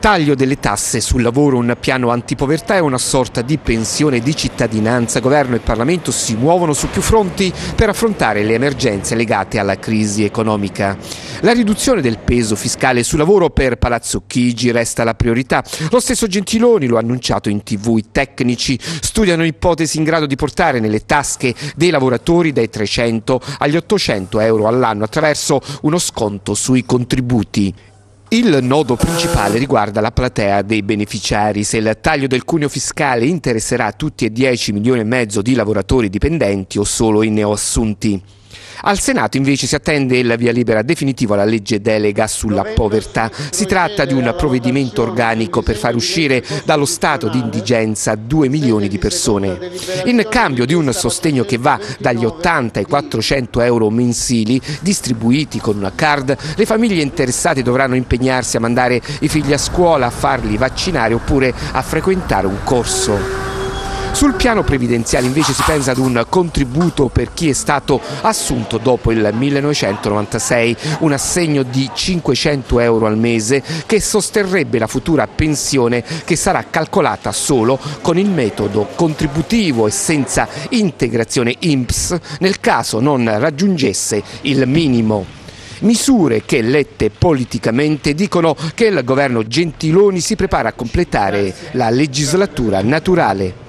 Taglio delle tasse sul lavoro, un piano antipovertà e una sorta di pensione di cittadinanza. Governo e Parlamento si muovono su più fronti per affrontare le emergenze legate alla crisi economica. La riduzione del peso fiscale sul lavoro per Palazzo Chigi resta la priorità. Lo stesso Gentiloni lo ha annunciato in tv. I tecnici studiano ipotesi in grado di portare nelle tasche dei lavoratori dai 300 agli 800 euro all'anno attraverso uno sconto sui contributi. Il nodo principale riguarda la platea dei beneficiari. Se il taglio del cuneo fiscale interesserà tutti e 10 milioni e mezzo di lavoratori dipendenti o solo i neoassunti. Al Senato invece si attende il via libera definitivo alla legge delega sulla povertà. Si tratta di un provvedimento organico per far uscire dallo stato di indigenza 2 milioni di persone. In cambio di un sostegno che va dagli 80 ai 400 euro mensili distribuiti con una card, le famiglie interessate dovranno impegnarsi a mandare i figli a scuola, a farli vaccinare oppure a frequentare un corso. Sul piano previdenziale invece si pensa ad un contributo per chi è stato assunto dopo il 1996, un assegno di 500 euro al mese che sosterrebbe la futura pensione che sarà calcolata solo con il metodo contributivo e senza integrazione INPS nel caso non raggiungesse il minimo. Misure che lette politicamente dicono che il governo Gentiloni si prepara a completare la legislatura naturale.